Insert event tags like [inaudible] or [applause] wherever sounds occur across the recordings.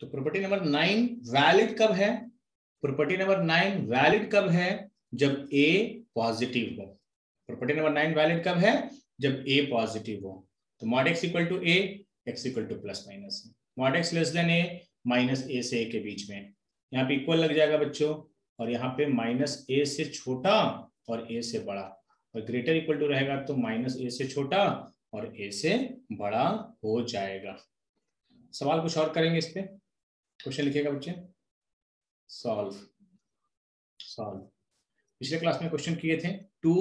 तो property number nine valid कब है? प्रॉपर्टी नंबर नाइन वैलिड कब है? जब ए पॉजिटिव हो। प्रॉपर्टी नंबर नाइन वैलिड कब है? जब ए पॉजिटिव हो। तो mod x equal to a x equal to plus minus mod x less than a minus a से ए के बीच में। यहाँ पे इक्वल लग जाएगा बच्चों। और यहाँ पे माइनस ए से छोटा और ए से बड़ा। और ग्रेटर इक्वल टू रहेगा तो माइनस ए से छोटा और ए से बड़ा हो जाएगा। सवाल कुछ और करेंगे इस पे? क्वेश्चन लिखेगा बच्चे। सॉल्व सॉल्व पिछले क्लास में क्वेश्चन किए थे। टू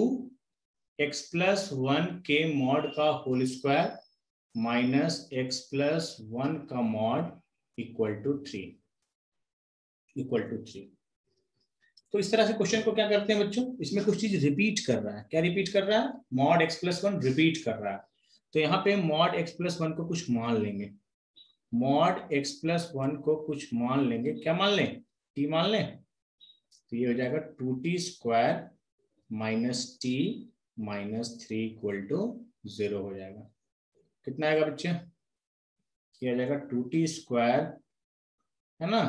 एक्स प्लस वन के मॉड का whole square minus x plus one का mod equal to three equal to three तो इस तरह से क्वेश्चन को क्या करते हैं बच्चों? इसमें कुछ चीज़ रिपीट कर रहा है। क्या रिपीट कर रहा है? Mod x plus one repeat कर रहा है। तो यहाँ पे मॉड एक्स प्लस वन को कुछ मान लेंगे। मॉड एक्स प्लस वन को कुछ मान लेंगे। क्या मान लें? टी मान लें? तो ये हो जाएगा two t square minus t minus three equal to zero हो जाएगा। कितना आएगा बच्चे? ये आ जाएगा टू टी स्क्वायर है ना?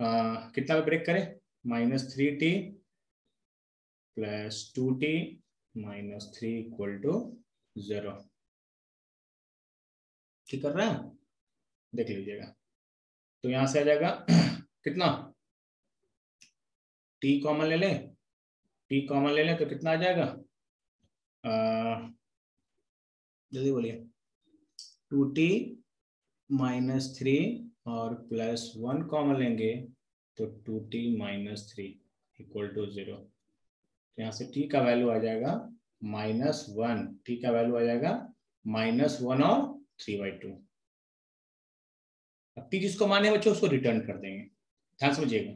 आ, कितना ब्रेक करें? Minus three t plus two t minus three equal to zero कर रहे हैं? देख लीजिएगा। तो यहाँ से आ जाएगा। [clears throat] कितना? टी कॉमन ले लें। टी कॉमन ले लें तो कितना आ जाएगा? जल्दी बोलिए। टू टी माइनस थ्री और प्लस वन कॉमन लेंगे तो two t minus three equal to zero यहाँ से टी का वैल्यू आ जाएगा माइनस वन टी का वैल्यू आ जाएगा माइनस वन और थ्री बाई टू अब टी जिसको माने बच्चों, उसको रिटर्न कर देंगे। ध्यान समझिएगा।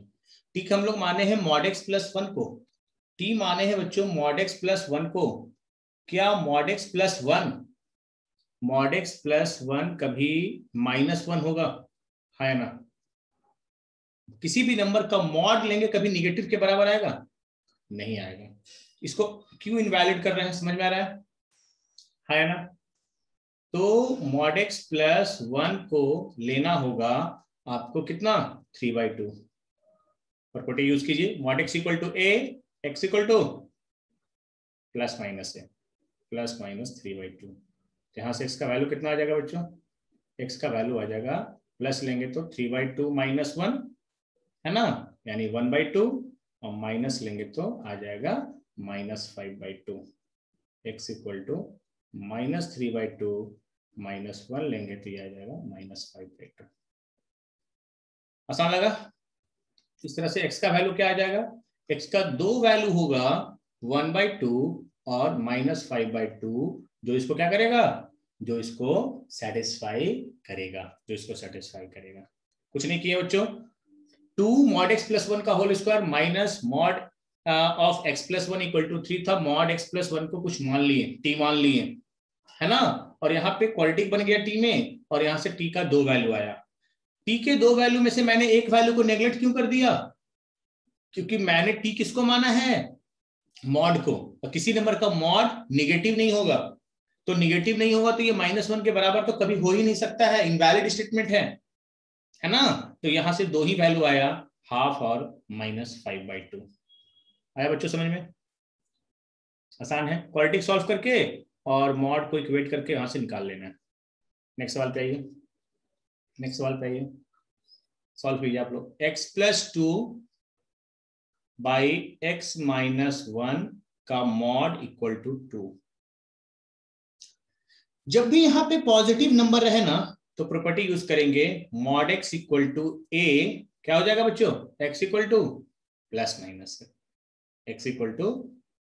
टी हम लोग माने हैं मॉड एक्स प्लस वन को। टी माने हैं बच्चों मॉड एक्स प्लस वन को। क्या mod x plus one mod x plus one कभी माइनस वन होगा? है ना? किसी भी नंबर का मॉड लेंगे, कभी निगेटिव के बराबर आएगा? नहीं आएगा। इसको क्यों इनवैलिड कर रहे हैं? समझ में आ रहा है? है ना? तो मॉड एक्स प्लस वन को लेना होगा आपको कितना? Three by two property use कीजिए। Mod x equal to a x equal to plus minus है plus minus three by two यहाँ से एक्स का वैल्यू कितना आ जाएगा बच्चों? एक्स का वैल्यू आ जाएगा प्लस लेंगे तो three by two minus one है ना? यानी वन बाई टू और माइनस लेंगे तो आ जाएगा minus five by two x equal to minus three by two minus one लेंगे तो ये आ जाएगा माइनस फाइव बाई टू। आसान लगा। इस तरह से x का वैल्यू क्या आ जाएगा? x का दो वैल्यू होगा वन बाई टू और माइनस फाइव बाई टू, जो इसको क्या करेगा? जो इसको सेटिस्फाई करेगा, जो इसको सेटिस्फाई करेगा। कुछ नहीं किया बच्चों। Two mod x plus one का whole square minus mod of x plus one equal to three था मॉड एक्स प्लस वन को कुछ मान लिए टी मान लिए, है ना? और यहाँ पे क्वालिटी बन गया टी में, और यहाँ से टी का दो वैल्यू आया। टी के दो वैल्यू में से मैंने एक वैल्यू को नेग्लेक्ट क्यों कर दिया? क्योंकि मैंने टी किसको माना है? मॉड को। और किसी नंबर का मॉड निगेटिव नहीं होगा। तो निगेटिव नहीं होगा तो ये माइनस वन के बराबर तो कभी हो ही नहीं सकता है इनवैलिड स्टेटमेंट है। है ना? तो यहाँ से दो ही वैल्यू आया हाफ़ और माइनस फाइव बाई टू आया बच्चों समझ में? आसान है। क्वालिटी सॉल्व करके और मॉड को इक्वेट करके यहाँ से निकाल लेना है। नेक्स्ट सवाल पे आइए। नेक्स्ट सवाल पे आइए। सॉल्व कीजिए आप लोग। X plus two by x minus one का मॉड इक्वल टू टू जब भी यहाँ पे पॉजिटिव नंबर रहे ना तो प्रॉपर्टी यूज़ करेंगे। Mod x equal to a क्या हो जाएगा बच्चों? X equal to plus minus x equal to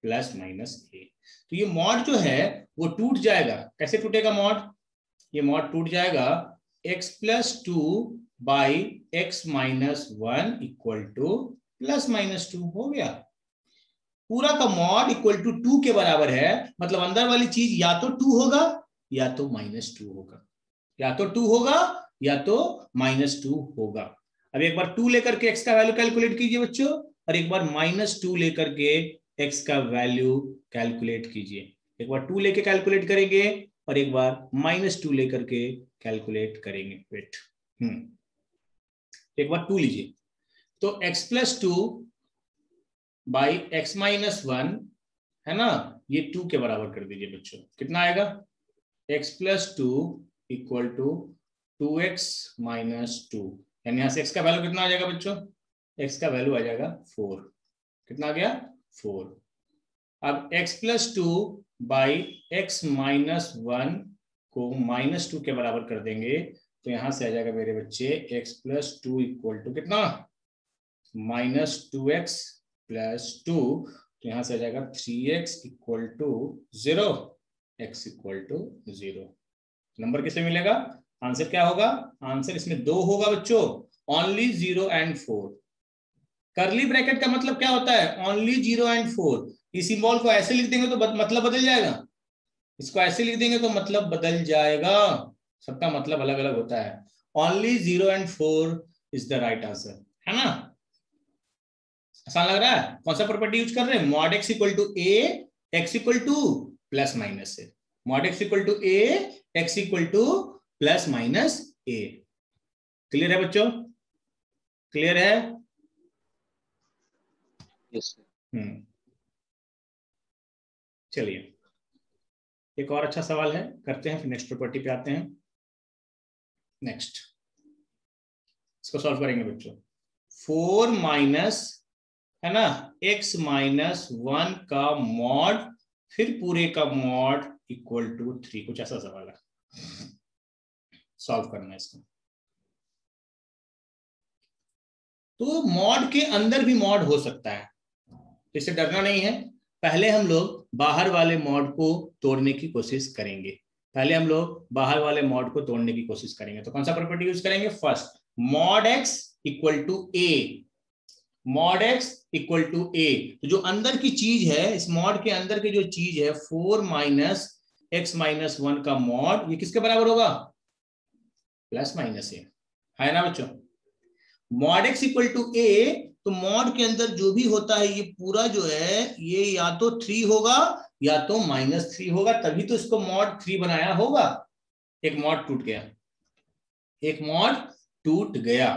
plus minus a तो ये मॉड जो है, वो टूट जाएगा। कैसे टूटेगा मॉड ये मॉड टूट जाएगा। X plus two by x minus one equal to plus minus two हो गया। पूरा का मॉड इक्वल टू टू के बराबर है। मतलब अंदर वाली चीज़ या तो टू होगा, या तो माइनस टू होगा। या तो टू होगा, या तो माइनस टू होगा। अब एक बार टू लेकर के एक्स का वैल्यू कैलकुलेट कीजिए बच्चों। और एक बार माइनस टू लेकर के एक्स का वैल्यू कैलकुलेट कीजिए। एक बार टू लेके कैलकुलेट करेंगे और एक बार माइनस टू लेकर के कैलकुलेट करेंगे। Wait hmm. एक बार टू लीजिए। तो x plus two by x minus one है ना? ये टू के बराबर कर दीजिए बच्चों। कितना आएगा? X plus two equal to two x minus two यानी यहाँ से एक्स का वैल्यू कितना आ जाएगा बच्चों? एक्स का वैल्यू आ जाएगा फोर कितना आ गया? फोर अब x plus two by x minus one को माइनस टू के बराबर कर देंगे तो यहाँ से आ जाएगा मेरे बच्चे x plus two equal to कितना? Minus two x plus two तो यहाँ से आ जाएगा three x equal to zero x equal to zero number किसे मिलेगा? आंसर क्या होगा? आंसर इसमें दो होगा बच्चों. Only zero and four curly bracket का मतलब क्या होता है? ओनली ज़ीरो एंड फोर इस सिंबल को ऐसे लिख देंगे तो मतलब बदल जाएगा। इसको ऐसे लिख देंगे तो मतलब बदल जाएगा। सबका मतलब अलग अलग होता है। Only zero and four is the right answer है ना? आसान लग रहा है? कौन सा प्रॉपर्टी यूज़ कर रहे हैं? Mod x equal to a x equal to plus minus a mod x equal to a x equal to plus minus a clear है बच्चों? क्लियर है? Yes, हम्म। चलिए। एक और अच्छा सवाल है करते हैं फिर नेक्स्ट प्रॉपर्टी पे आते हैं। नेक्स्ट इसको सॉल्व करेंगे बच्चों। फोर माइनस है ना? X माइनस वन का मॉड फिर पूरे का मॉड इक्वल टू थ्री कुछ ऐसा सवाल है। सॉल्व करना है इसको। तो मॉड के अंदर भी मॉड हो सकता है। इससे डरना नहीं है। पहले हम लोग बाहर वाले मॉड को तोड़ने की कोशिश करेंगे। पहले हम लोग बाहर वाले मॉड को तोड़ने की कोशिश करेंगे। तो कौन सा प्रॉपर्टी यूज़ करेंगे? First mod x equal to a mod x equal to a तो जो अंदर की चीज़ है, इस मॉड के अंदर की जो चीज़ है four minus x minus one का मॉड ये किसके बराबर होगा? प्लस माइनस ए है ना बच्चों? Mod x equal to a तो मॉड के अंदर जो भी होता है, ये पूरा जो है, ये या तो थ्री होगा, या तो माइनस थ्री होगा, तभी तो इसको मॉड थ्री बनाया होगा। एक मॉड टूट गया। एक मॉड टूट गया।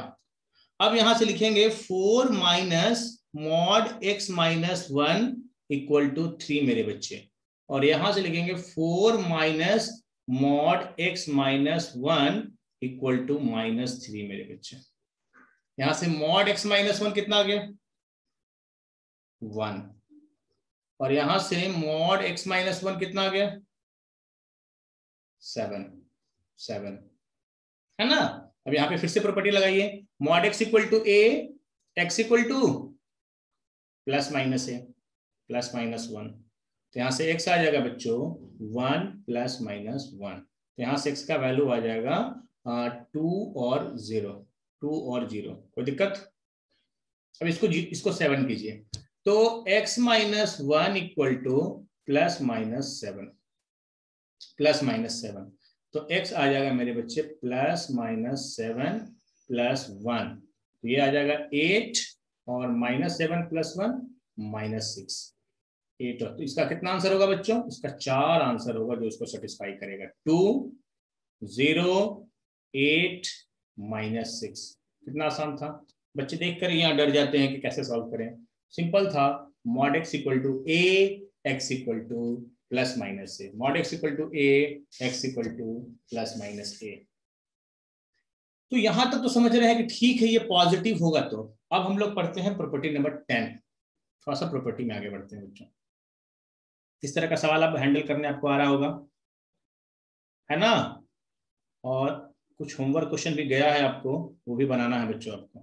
अब यहाँ से लिखेंगे four minus mod x minus one equal to three मेरे बच्चे। और यहाँ से लिखेंगे four minus mod x minus one equal to minus three मेरे बच्चे। यहाँ से मॉड एक्स माइनस वन कितना आ गया? वन और यहाँ से मॉड एक्स माइनस वन कितना आ गया? सेवन सेवन है ना? अब यहाँ पे फिर से प्रॉपर्टी लगाइए। Mod x equal to a x equal to plus minus a plus minus one तो यहाँ से एक्स आ जाएगा बच्चों वन प्लस माइनस वन तो यहाँ से एक्स का वैल्यू आ जाएगा टू और ज़ीरो टू और ज़ीरो, कोई दिक्कत? अब इसको इसको सेवन कीजिए। तो x minus one equal to plus minus seven plus minus seven तो x आ जाएगा मेरे बच्चे plus minus seven plus one तो ये आ जाएगा एट और minus seven plus one minus six eight तो इसका कितना आंसर होगा बच्चों? इसका चार आंसर होगा जो इसको सेटिस्फाई करेगा। Two zero eight minus six. कितना आसान था? बच्चे देखकर यहाँ डर जाते हैं कि कैसे सॉल्व करें। सिंपल था mod x equal to a x equal to plus minus a mod x equal to a x equal to plus minus a तो यहाँ तक तो समझ रहे हैं कि ठीक है, ये पॉजिटिव होगा तो। अब हम लोग पढ़ते हैं प्रॉपर्टी नंबर टेन थोड़ा सा प्रॉपर्टी में आगे बढ़ते हैं बच्चों। इस तरह का सवाल आप हैंडल करने आपको आ रहा होगा। है ना? और कुछ होमवर्क क्वेश्चन भी गया है आपको, वो भी बनाना है बच्चों आपको।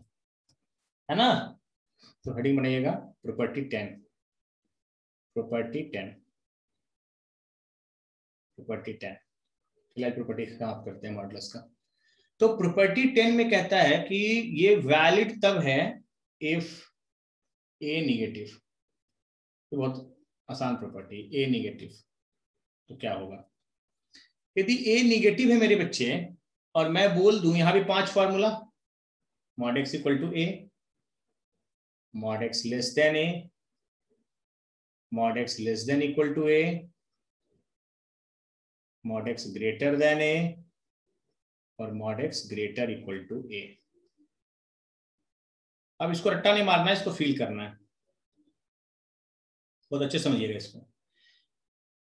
है ना? तो हेडिंग बनाइएगा property ten property ten property ten फ़िलहाल प्रॉपर्टी समाप्त करते हैं मॉडल्स का। तो प्रॉपर्टी टेन में कहता है कि ये वैलिड तब है इफ़ ए निगेटिव तो बहुत आसान प्रॉपर्टी ए निगेटिव तो क्या होगा? यदि ए निगेटिव है मेरे बच्चे और मैं बोल दू, यहाँ भी पाँच formula mod x equal to a mod x less than a mod x less than equal to a mod x greater than a और mod x greater equal to a अब इसको रट्टा नहीं मारना है, इसको फील करना है। बहुत अच्छे समझिएगा इसको।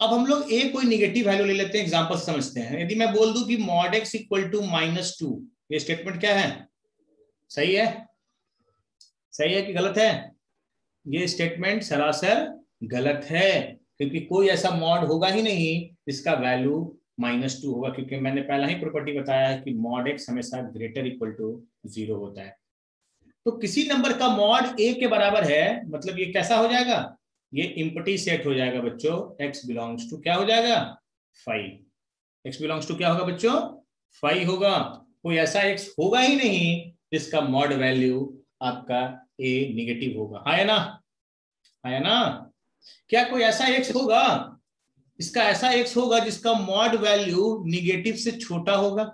अब हम लोग ए कोई निगेटिव वैल्यू ले लेते हैं एग्जांपल समझते हैं। यदि मैं बोल दूँ कि mod x equal to minus two ये स्टेटमेंट क्या है? सही है? सही है कि गलत है? ये स्टेटमेंट सरासर गलत है, क्योंकि कोई ऐसा मॉड होगा ही नहीं जिसका वैल्यू माइनस टू होगा, क्योंकि मैंने पहला ही प्रॉपर्टी बताया है कि मॉड एक्स हमेशा ग्रेटर इक्वल टू ज़ीरो होता है। तो किसी नंबर का मॉड ए के बराबर है मतलब ये कैसा हो जाएगा? ये इम्पटी सेट हो जाएगा बच्चों, x बिलोंग्स टू क्या हो जाएगा? फाइव x बिलोंग्स टू क्या होगा बच्चों? फाइव होगा। कोई ऐसा x होगा ही नहीं जिसका मॉड वैल्यू आपका a निगेटिव होगा। है ना? है ना? क्या कोई ऐसा x होगा? इसका ऐसा x होगा जिसका मॉड वैल्यू निगेटिव से छोटा होगा।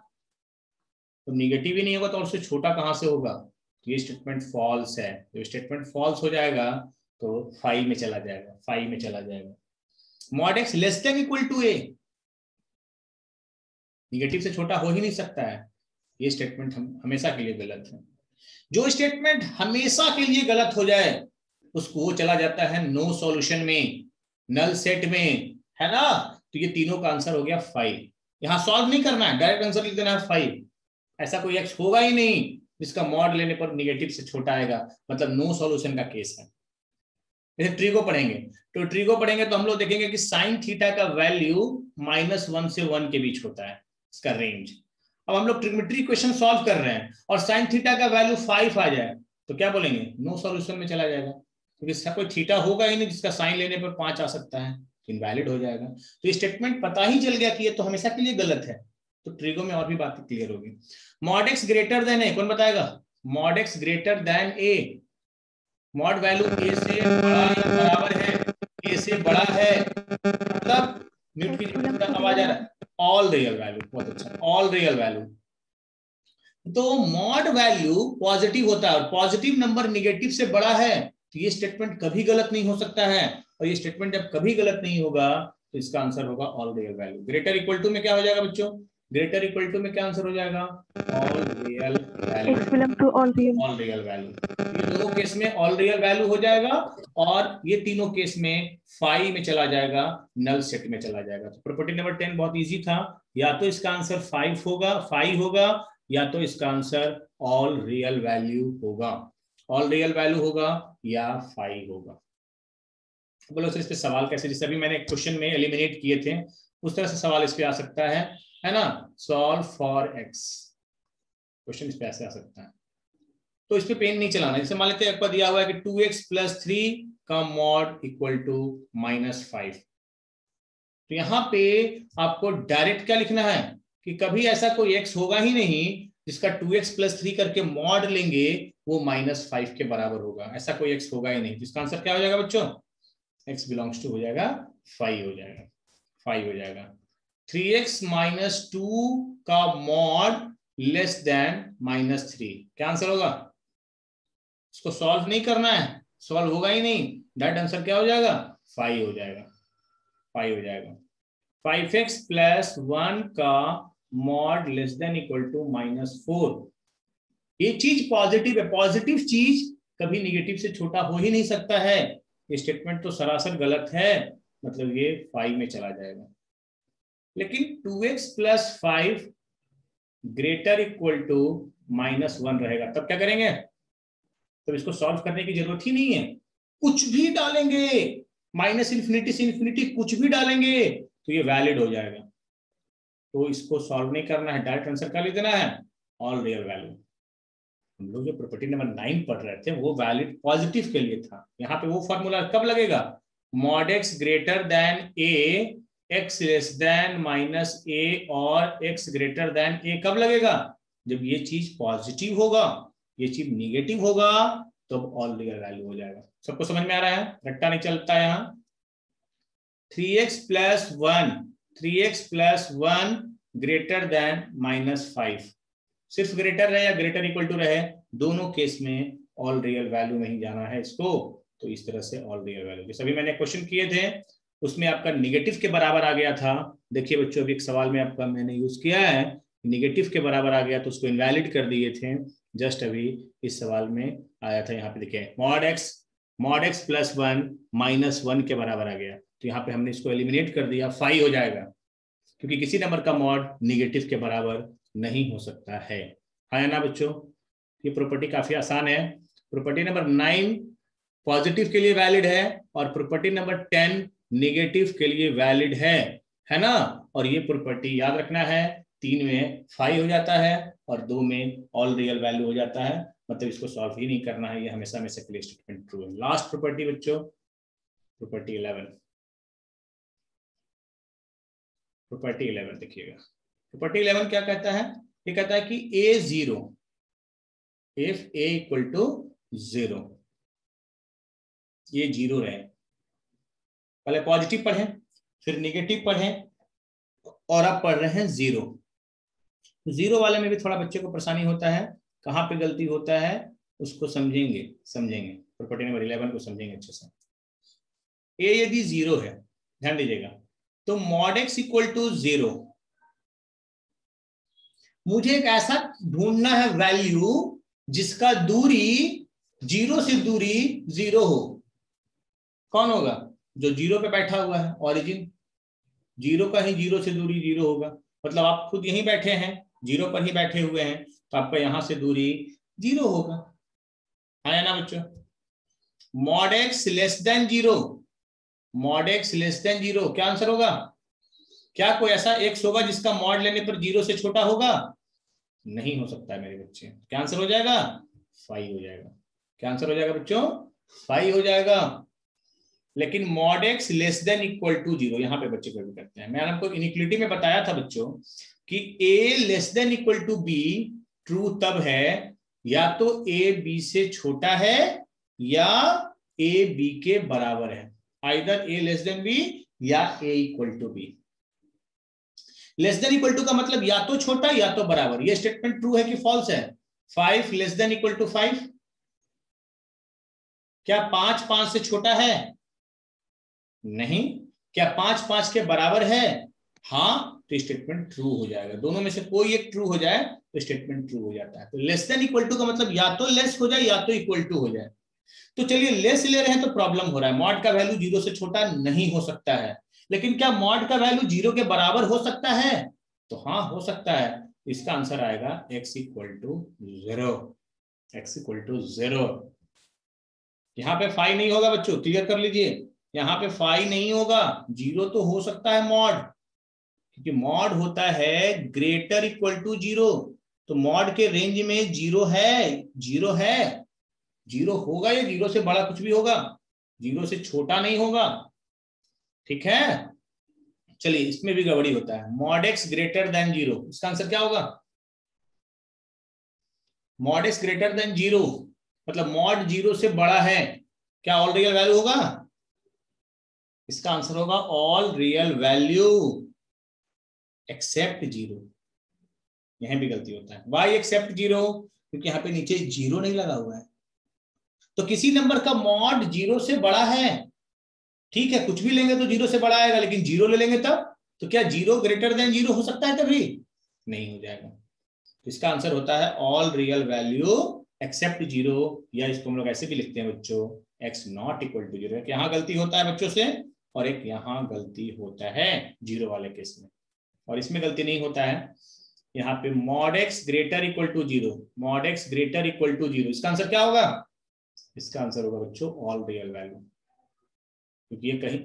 तो निगेटिव ही नहीं होगा तो उससे छोटा कहाँ से होगा? तो ये स्टेटमेंट फॉल्स है। तो स्टेटमेंट फॉल्स हो जाएगा तो फाइव में चला जाएगा फाइव में चला जाएगा। Mod x less than equal to a negative से छोटा हो ही नहीं सकता है। ये स्टेटमेंट हम हमेशा के लिए गलत है। जो स्टेटमेंट हमेशा के लिए गलत हो जाए, उसको चला जाता है नो सॉल्यूशन में नल सेट में, है ना? तो ये तीनों का आंसर हो गया फाइव यहाँ सॉल्व नहीं करना है डायरेक्ट आंसर लिख देना है फाइव ऐसा कोई एक्स होगा ही नहीं, जिसका मॉड लेने पर निगेटिव से छोटा आएगा। मतलब नो सॉल्यूशन का केस है। जैसे ट्री को पढ़ेंगे तो ट्री को पढ़ेंगे तो हम लोग देखेंगे कि साइन थीटा का वैल्यू माइनस वन से वन के बीच होता है, इसका रेंज। अब हम लोग ट्रिग्मेट्री क्वेश्चन सॉल्व कर रहे हैं और साइन थीटा का वैल्यू फाइव आ जाए तो क्या बोलेंगे? नो सॉल्यूशन में चला जाएगा, क्योंकि इसका कोई थीटा होगा ही नहीं जिसका साइन लेने पर पाँच आ सकता है इनवैलिड हो जाएगा। तो ये स्टेटमेंट पता ही चल गया कि ये तो हमेशा के लिए गलत है तो ट्रिगो में और भी बातें क्लियर होगी। मॉडेक्स ग्रेटर देन ए कौन बताएगा? Mod x greater than a mod value a से बड़ा या बराबर है? ए से बड़ा है। मतलब म्यूट की आवाज़ आ रहा है। ऑल रियल वैल्यू बहुत अच्छा। ऑल रियल वैल्यू तो मॉड वैल्यू पॉजिटिव होता है और पॉजिटिव नंबर निगेटिव से बड़ा है तो ये स्टेटमेंट कभी गलत नहीं हो सकता है। और ये स्टेटमेंट जब कभी गलत नहीं होगा तो इसका आंसर होगा all real value greater equal to में क्या हो जाएगा बच्चों? ग्रेटर इक्वल टू में क्या आंसर हो जाएगा? All real value all real value ये दोनों केस में ऑल रियल वैल्यू हो जाएगा और ये तीनों केस में फाइव में चला जाएगा नल सेट में चला जाएगा। तो प्रॉपर्टी नंबर टेन बहुत इजी था। या तो इसका आंसर फाइव होगा फाइव होगा या तो इसका आंसर ऑल रियल वैल्यू होगा। ऑल रियल वैल्यू होगा या फाइव होगा। बोलो सर इस पे सवाल कैसे? जैसे अभी मैंने क्वेश्चन में एलिमिनेट किए थे उस तरह से सवाल इस पे आ सकता है। है ना? सॉल्व फॉर एक्स क्वेश्चन इस पे ऐसे आ सकता है। तो इस पे पेन नहीं चलाना जैसे मान लेते हैं एक दिया हुआ है कि टू एक्स प्लस थ्री का mod equal to minus five तो यहाँ पे आपको डायरेक्ट क्या लिखना है? कि कभी ऐसा कोई एक्स होगा ही नहीं जिसका टू एक्स प्लस थ्री करके मॉड लेंगे, वो माइनस फाइव के बराबर होगा। ऐसा कोई एक्स होगा ही नहीं। जिसका आंसर क्या हो जाएगा बच्चों? एक्स बिलोंग्स टू हो जाएगा फाइव हो जाएगा। फाइव हो जाएगा। थ्री एक्स माइनस टू का mod less than minus three क्या आंसर होगा? इसको सॉल्व नहीं करना है। सॉल्व होगा ही नहीं। डेट आंसर क्या हो जाएगा? फाइव हो जाएगा। फाइव हो जाएगा। फाइव एक्स प्लस वन का mod less than equal to minus four ये चीज़ पॉजिटिव है। पॉजिटिव चीज़ कभी निगेटिव से छोटा हो ही नहीं सकता है। ये स्टेटमेंट तो सरासर गलत है। मतलब ये फाइव में चला जाएगा। लेकिन two x plus five greater equal to minus one रहेगा। तब क्या करेंगे? तो इसको सॉल्व करने की ज़रूरत ही नहीं है। कुछ भी डालेंगे, माइनस इन्फिनिटी से इन्फिनिटी कुछ भी डालेंगे तो ये वैलिड हो जाएगा। तो इसको सॉल्व नहीं करना है डायरेक्ट आंसर कर लेना है? ऑल रियल वैल्यू हम लोग जो प्रॉपर्टी नंबर नाइन पढ़ रहे थे, वो वैलिड पॉजिटिव के लिए था। यहाँ पे वो फॉर्मूला कब लगेगा? Mod x greater than a x less than minus a और एक्स ग्रेटर देन ए कब लगेगा? जब ये चीज़ पॉजिटिव होगा, ये चीज़ निगेटिव होगा तो ऑल रियल वैल्यू हो जाएगा। सबको समझ में आ रहा है? रट्टा नहीं चलता है यहाँ। Three x plus one three x plus one greater than minus five सिर्फ़ ग्रेटर रहे या ग्रेटर इक्वल टू रहे, दोनों केस में ऑल रियल वैल्यू नहीं जाना है इसको। तो इस तरह से ऑल रियल वैल्यू सभी मैंने क्वेश्चन किए थे। उसमें आपका निगेटिव के बराबर आ गया था। देखिए बच्चों, अभी एक सवाल में आपका मैंने यूज़ किया है। निगेटिव के बराबर आ गया तो उसको इनवैलिड कर दिए थे। जस्ट अभी इस सवाल में आया था, यहाँ पे देखिए mod x mod x plus one minus one के बराबर आ गया। तो यहाँ पे हमने इसको एलिमिनेट कर दिया फाइव हो जाएगा। क्योंकि किसी नंबर का मॉड निगेटिव के बराबर नहीं हो सकता है। हाँ ना बच्चों? ये प्रॉपर्टी काफ़ी आसान है। प्रॉपर्टी नंबर नाइन पॉजिटिव के लिए वैलिड है और प्रॉपर्टी नंबर टेन निगेटिव के लिए वैलिड है है ना? और ये प्रॉपर्टी याद रखना है, तीन में फाइव हो जाता है और दो में ऑल रियल वैल्यू हो जाता है। मतलब इसको सॉल्व ही नहीं करना है, ये हमेशा हमेशा के लिए स्टेटमेंट ट्रू है। लास्ट प्रॉपर्टी बच्चों प्रॉपर्टी इलेवन प्रॉपर्टी इलेवन देखिएगा। प्रॉपर्टी इलेवन क्या कहता है? ये कहता है कि a zero if a equal to zero ये ज़ीरो रहे। पहले पॉजिटिव पढ़े, फिर निगेटिव पढ़े, और अब पढ़ रहे हैं ज़ीरो ज़ीरो वाले में भी थोड़ा बच्चे को परेशानी होता है, कहाँ पे गलती होता है, उसको समझेंगे समझेंगे प्रॉपर्टी नंबर इलेवन को समझेंगे अच्छे से. ए यदि ज़ीरो है, ध्यान दीजिएगा तो mod x equal to zero मुझे एक ऐसा ढूंढना है वैल्यू जिसका दूरी ज़ीरो से दूरी ज़ीरो हो. कौन होगा? जो ज़ीरो पे बैठा हुआ है ऑरिजिन ज़ीरो का ही ज़ीरो से दूरी ज़ीरो होगा। मतलब आप खुद यहीं बैठे हैं, ज़ीरो पर ही बैठे हुए हैं तो आपका यहाँ से दूरी ज़ीरो होगा। है ना बच्चों? Mod x less than zero. Mod x less than zero, क्या आंसर होगा? क्या कोई ऐसा एक्स होगा जिसका मॉड लेने पर ज़ीरो से छोटा होगा? नहीं हो सकता है मेरे बच्चे। क्या आंसर हो जाएगा? फाइव हो जाएगा। क्या आंसर हो जाएगा बच्चों? फाइव हो जाएगा। लेकिन mod x less than equal to zero यहाँ पे बच्चे कभी करते हैं। मैंने आपको इनिक्विलिटी में बताया था बच्चों कि a less than equal to b true तब है, या तो ए बी से छोटा है, या ए बी के बराबर है। Either a less than b या a equal to b less than equal to का मतलब या तो छोटा, या तो बराबर। ये स्टेटमेंट ट्रू है कि फॉल्स है? Five less than equal to five क्या पाँच पाँच से छोटा है? नहीं? क्या पाँच पाँच के बराबर है? हाँ तो स्टेटमेंट ट्रू हो जाएगा। दोनों में से कोई एक ट्रू हो जाए तो स्टेटमेंट ट्रू हो जाता है। तो लेस देन इक्वल टू का मतलब या तो लेस हो जाए या तो इक्वल टू हो जाए। तो चलिए लेस ले रहे हैं तो प्रॉब्लम हो रहा है। मॉड का वैल्यू ज़ीरो से छोटा नहीं हो सकता है। लेकिन क्या मॉड का वैल्यू ज़ीरो के बराबर हो सकता है? तो हाँ हो सकता है। इसका आंसर आएगा x equal to zero x equal to zero यहाँ पे फाइव नहीं होगा बच्चों। क्लियर कर लीजिए। यहाँ पे फाइव नहीं होगा ज़ीरो तो हो सकता है मॉड क्योंकि मॉड होता है ग्रेटर इक्वल टू ज़ीरो तो मॉड के रेंज में ज़ीरो है ज़ीरो है. ज़ीरो होगा या ज़ीरो से बड़ा कुछ भी होगा ज़ीरो से छोटा नहीं होगा. ठीक है? चलिए, इसमें भी गड़बड़ी होता है. Mod x greater than zero इसका आंसर क्या होगा? Mod x greater than zero मतलब मॉड ज़ीरो से बड़ा है, क्या ऑल रियल वैल्यू होगा? इसका आंसर होगा all real value except zero यहाँ भी गलती होता है। वाई एक्सेप्ट ज़ीरो क्योंकि यहाँ पे नीचे ज़ीरो नहीं लगा हुआ है। तो किसी नंबर का मॉड ज़ीरो से बड़ा है, ठीक है, कुछ भी लेंगे तो ज़ीरो से बड़ा आएगा, लेकिन ज़ीरो ले लेंगे तब तो क्या ज़ीरो ग्रेटर देन ज़ीरो हो सकता है कभी नहीं हो जाएगा। तो इसका आंसर होता है all real value except zero या इसको हम लोग ऐसे भी लिखते हैं बच्चों x not equal to zero गलती होता है बच्चों से? और एक यहाँ गलती होता है ज़ीरो वाले केस में। और इसमें गलती नहीं होता है। यहाँ पे mod x greater equal to zero mod x greater equal to zero इसका आंसर क्या होगा? इसका आंसर होगा बच्चों ऑल रियल वैल्यू क्योंकि ये कहीं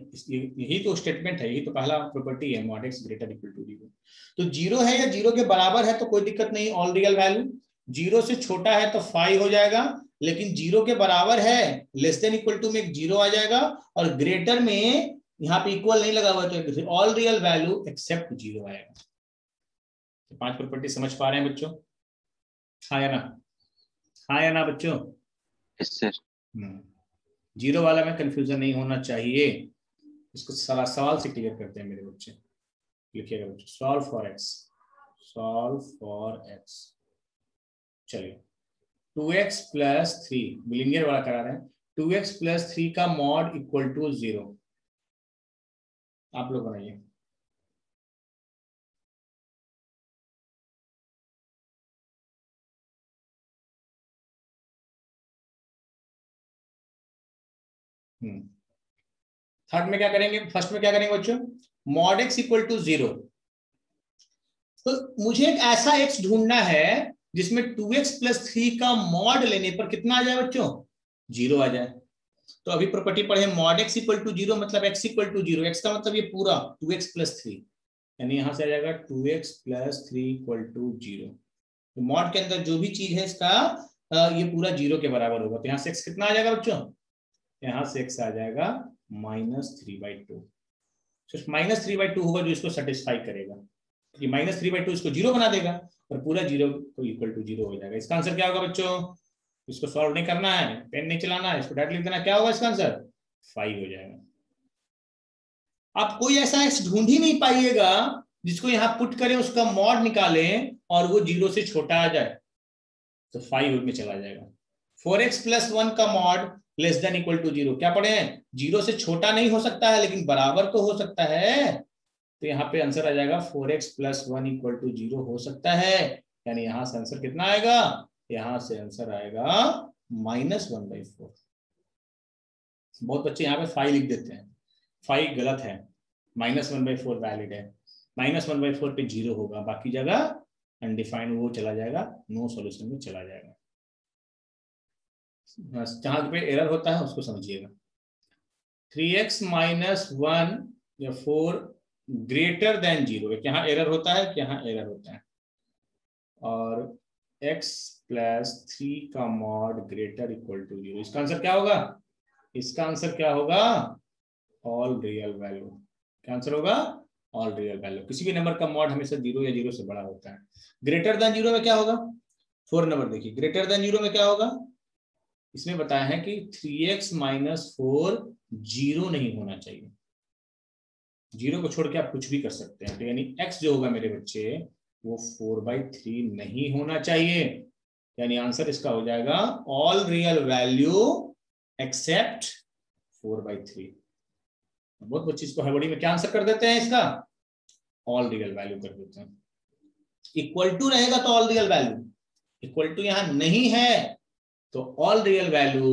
यही तो स्टेटमेंट है, यही तो पहला प्रॉपर्टी है mod x greater equal to zero तो ज़ीरो है या ज़ीरो के बराबर है तो कोई दिक्कत नहीं ऑल रियल वैल्यू ज़ीरो से छोटा है तो फाइव हो जाएगा। लेकिन ज़ीरो के बराबर है लेस देन इक्वल टू में एक ज़ीरो आ जाएगा और ग्रेटर में यहाँ पे इक्वल नहीं लगा हुआ तो all real value except zero आएगा। तो पाँच प्रॉपर्टी समझ पा रहे हैं बच्चों? हाँ या ना? हाँ या ना बच्चों? सर हम्म। ज़ीरो वाला में कंफ्यूजन नहीं होना चाहिए। इसको सवाल सवाल से क्लियर करते हैं मेरे बच्चे। लिखिएगा बच्चों solve for x solve for x चलिए। टू एक्स प्लस थ्री बिलिंगियर वाला करा रहे हैं। टू एक्स प्लस थ्री का मॉड इक्वल टू ज़ीरो आप लोग बनाइए। हम्म। थर्ड में क्या करेंगे? फ़र्स्ट में क्या करेंगे बच्चों? Mod x equal to zero तो मुझे एक ऐसा एक्स ढूंढना है जिसमें टू एक्स प्लस थ्री का मॉड लेने पर कितना आ जाए बच्चों? ज़ीरो आ जाए। तो अभी प्रॉपर्टी पढ़े mod x equal to zero मतलब x equal to zero. X का मतलब ये पूरा, टू एक्स प्लस थ्री। यानी यहाँ से आ जाएगा two x plus three equal to zero. तो मॉड के अंदर जो भी चीज़ है इसका ये पूरा ज़ीरो के बराबर होगा। तो यहाँ से एक्स कितना आ जाएगा बच्चों? यहाँ से एक्स आ जाएगा माइनस थ्री बाई टू। सिर्फ़ माइनस थ्री बाई टू होगा जो इसको सेटिस्फाई करेगा। ये माइनस थ्री बाई टू इसको ज़ीरो बना देगा और पूरा ज़ीरो को इक्वल टू ज़ीरो हो जाएगा। इसका आंसर क्या होगा बच्चों? इसको सॉल्व नहीं करना है पेन नहीं चलाना है, इसको डायरेक्ट लिख देना क्या होगा इसका आंसर फाइव हो जाएगा। आप कोई ऐसा एक्स ढूंढ ही नहीं पाइएगा, जिसको यहाँ पुट करें, उसका मॉड निकालें, और वो ज़ीरो से छोटा आ जाए तो फाइव में चला जाएगा। फोर एक्स प्लस वन का mod less than equal to zero क्या पढ़े हैं? ज़ीरो से छोटा नहीं हो सकता है, लेकिन बराबर तो हो सकता है। तो यहाँ पे आंसर आ जाएगा four x plus one equal to zero हो सकता है। यानी यहाँ से आंसर कितना आएगा? यहाँ से आंसर आएगा माइनस वन बाई फोर बहुत बच्चे यहाँ पे फाइव लिख देते हैं। फाइव गलत है। Minus one by four valid है। माइनस वन बाई फोर पे ज़ीरो होगा। बाकी जगह अनडिफाइंड वो चला जाएगा। नो सॉल्यूशन में चला जाएगा। जहाँ पे एरर होता है, उसको समझिएगा। थ्री एक्स माइनस वन या फोर ग्रेटर देन ज़ीरो यहाँ एरर होता है यहाँ एरर होता है। और x प्लस थ्री का mod greater equal to zero इसका आंसर क्या होगा? इसका आंसर क्या होगा? ऑल रियल वैल्यू क्या आंसर होगा? ऑल रियल वैल्यू किसी भी नंबर का मॉड हमेशा ज़ीरो या ज़ीरो से बड़ा होता है। ग्रेटर देन ज़ीरो में क्या होगा? फोर नंबर देखिए ग्रेटर देन ज़ीरो में क्या होगा? इसमें बताया है कि three x minus four zero नहीं होना चाहिए। ज़ीरो को छोड़ के आप कुछ भी कर सकते हैं। तो यानी एक्स जो होगा मेरे बच्चे, वो फोर बाई थ्री नहीं होना चाहिए। यानी आंसर इसका हो जाएगा all real value except four by three बहुत बच्चे इसको हड़बड़ी में क्या आंसर कर देते हैं इसका? ऑल रियल वैल्यू कर देते हैं। इक्वल टू रहेगा तो all real value equal to यहाँ नहीं है तो all real value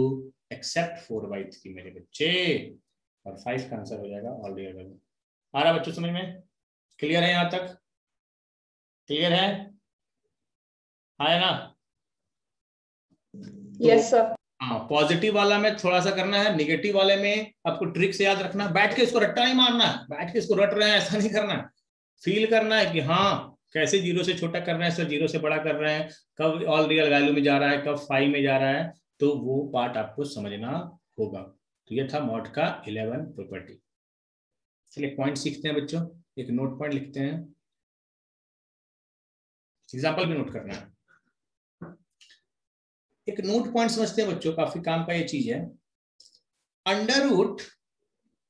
except four by three मेरे बच्चे। और फाइव का आंसर हो जाएगा ऑल रियल वैल्यू आ रहा बच्चों समझ में? क्लियर है यहाँ तक? क्लियर है? आया ना? यस सर हाँ पॉजिटिव वाला में थोड़ा सा करना है निगेटिव वाले में आपको ट्रिक से याद रखना बैठ के इसको रट्टा नहीं मारना बैठ के इसको रट रहे हैं ऐसा नहीं करना। फील करना है कि हाँ कैसे ज़ीरो से छोटा कर रहे हैं सर ज़ीरो से बड़ा कर रहे हैं कब ऑल रियल वैल्यू में जा रहा है कब फाइव में जा रहा है तो वो पार्ट आपको समझना होगा। तो ये था मॉड का इलेवन प्रॉपर्टी चलिए पॉइंट सीखते हैं बच्चों, एक नोट पॉइंट लिखते हैं। एग्ज़ाम्पल भी नोट करना है। एक नोट पॉइंट समझते हैं बच्चों, काफ़ी काम का ये चीज़ है। Under root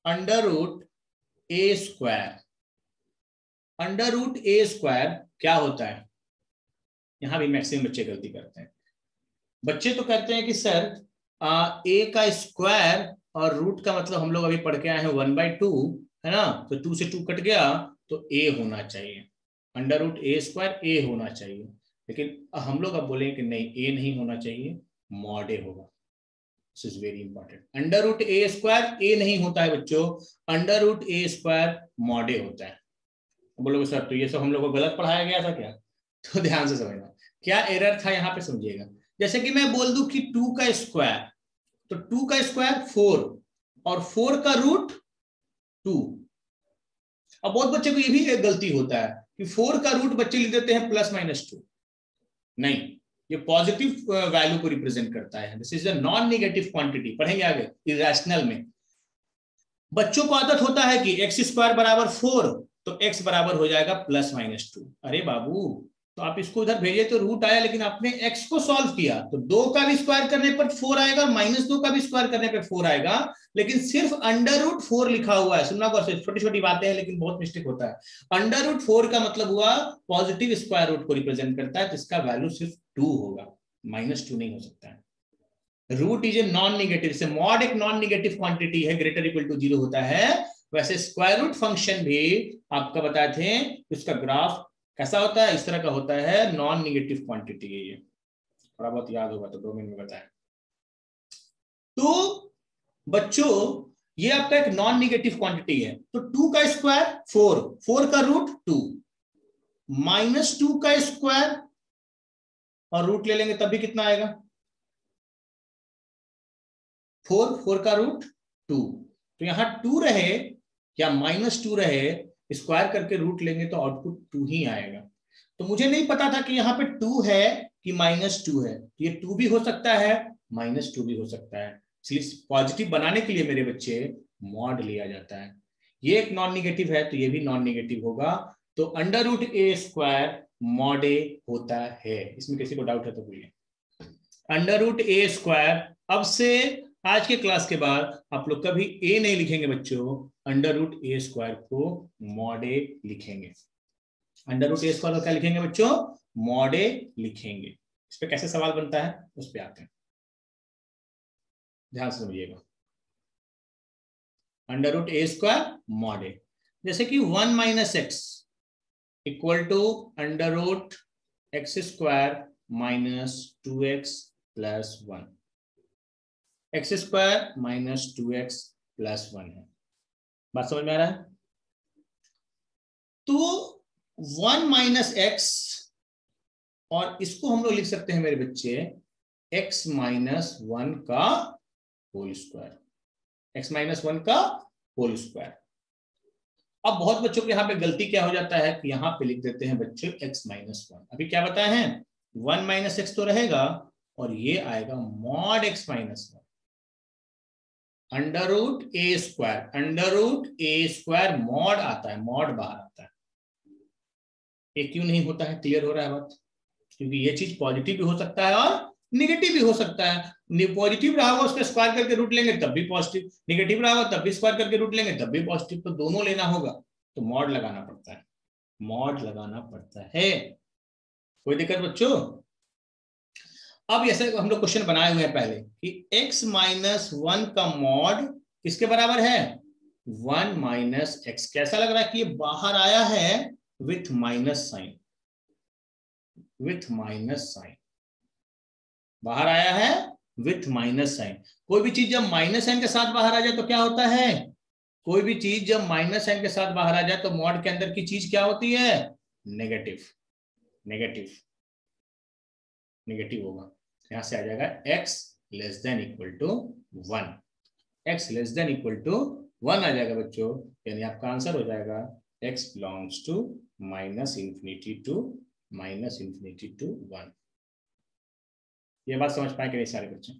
under root a square under root a square क्या होता है? यहाँ भी मैक्सिमम बच्चे गलती करते हैं। बच्चे तो कहते हैं कि सर ए का स्क्वायर और रूट का मतलब हम लोग अभी पढ़ के आए हैं वन बाई टू है ना? तो टू से टू कट गया तो ए होना चाहिए। Under root a square a होना चाहिए। लेकिन हम लोग अब बोलेंगे कि नहीं ए नहीं होना चाहिए मॉड ए होगा। This is very important under root a square a नहीं होता है बच्चों। Under root a square mod a होता है। बोलोगे, सर तो ये सब हम लोग को गलत पढ़ाया गया था क्या? तो ध्यान से समझना। क्या एरर था यहाँ पे समझिएगा। जैसे कि मैं बोल दू कि टू का स्क्वायर तो टू का स्क्वायर फोर और फोर का रूट टू अब बहुत बच्चे को ये भी एक गलती होता है कि फोर का रूट बच्चे लिख देते हैं प्लस माइनस टू नहीं, ये पॉजिटिव वैल्यू को रिप्रेजेंट करता है। This is a non negative quantity पढ़ेंगे आगे इरेशनल में। बच्चों को आदत होता है कि एक्स स्क्वायर बराबर फोर तो एक्स बराबर हो जाएगा प्लस माइनस टू अरे बाबू तो आप इसको उधर भेजे तो रूट आया, लेकिन आपने एक्स को सॉल्व किया तो दो का भी स्क्वायर करने पर फोर आएगा माइनस दो का भी स्क्वायर करने पर फोर आएगा, लेकिन सिर्फ़ अंडर रूट फोर लिखा हुआ है। सुनना को छोटी छोटी बातें हैं, लेकिन बहुत मिस्टेक होता है। अंडर रूट फोर का मतलब हुआ पॉजिटिव स्क्वायर रूट को रिप्रेजेंट करता है तो इसका वैल्यू सिर्फ़ टू होगा माइनस टू नहीं हो सकता है। Root is a non negative से मॉड एक नॉन निगेटिव क्वांटिटी है ग्रेटर इक्वल टू ज़ीरो होता है। वैसे स्क्वायर रूट फ़ंक्शन भी आपका बताए थे, उसका ग्राफ कैसा होता है? इस तरह का होता है नॉन निगेटिव क्वांटिटी है ये। थोड़ा बहुत याद होगा तो दो मिनट में बताएँ। तो बच्चों, ये आपका एक नॉन निगेटिव क्वांटिटी है। तो टू का स्क्वायर फोर फोर का रूट टू माइनस टू का स्क्वायर और रूट ले लेंगे, तब भी कितना आएगा? फोर फोर का रूट टू तो यहाँ टू रहे या माइनस टू रहे स्क्वायर करके रूट लेंगे तो आउटपुट टू ही आएगा। तो मुझे नहीं पता था कि यहाँ पे टू है कि माइनस टू है। तो ये टू भी हो सकता है, माइनस टू भी हो सकता है। इसलिए पॉजिटिव बनाने के लिए मेरे बच्चे मॉड लिया जाता है। ये एक नॉन निगेटिव है तो ये भी नॉन निगेटिव होगा। तो under root a square mod a होता है। इसमें किसी को डाउट है तो बोलिए। अंडर रूट ए स्क्वायर अब से आज के क्लास के बाद आप लोग कभी ए नहीं लिखेंगे बच्चों अंडर रूट ए स्क्वायर को मॉड लिखेंगे। अंडर रूट ए स्क्वायर क्या लिखेंगे बच्चों? मॉड लिखेंगे। इस पे कैसे सवाल बनता है, उस पर आते हैं। ध्यान से समझिएगा। Under root a square mod जैसे कि one minus x equal to under root x square minus two x plus one. X square minus two x plus one है। बात समझ में आ रहा है? तो वन माइनस एक्स और इसको हम लोग लिख सकते हैं मेरे बच्चे एक्स माइनस वन का whole square x minus one का होल स्क्वायर अब बहुत बच्चों के यहाँ पे गलती क्या हो जाता है कि यहाँ पे लिख देते हैं बच्चे एक्स माइनस वन अभी क्या बताए हैं? वन माइनस एक्स तो रहेगा और ये आएगा mod x minus one under root a square under root a square mod आता है मॉड बाहर आता है। ये क्यों नहीं होता है? क्लियर हो रहा है बात? क्योंकि ये चीज़ पॉजिटिव भी हो सकता है और निगेटिव भी हो सकता है। पॉजिटिव रहा होगा, उसका स्क्वायर करके रूट लेंगे, तब भी पॉजिटिव निगेटिव रहा होगा, तब भी स्क्वायर करके रूट लेंगे, तब भी पॉजिटिव तो दोनों लेना होगा तो मॉड लगाना पड़ता है। मॉड लगाना पड़ता है। कोई दिक्कत बच्चों? अब ऐसे हम लोग क्वेश्चन बनाए हुए हैं पहले कि x माइनस वन का मॉड किसके बराबर है? वन माइनस एक्स कैसा लग रहा है कि ये बाहर आया है? With minus sign with minus sign बाहर आया है? विथ माइनस साइन कोई भी चीज़ जब माइनस साइन के साथ बाहर आ जाए तो क्या होता है? कोई भी चीज़ जब माइनस साइन के साथ बाहर आ जाए तो मॉड के अंदर की चीज़ क्या होती है? नेगेटिव नेगेटिव नेगेटिव होगा। यहाँ से आ जाएगा x less than equal to one x less than equal to one आ जाएगा बच्चों। यानी आपका आंसर हो जाएगा x belongs to minus infinity to minus infinity to one ये बात समझ पाए कि नहीं सारे बच्चे?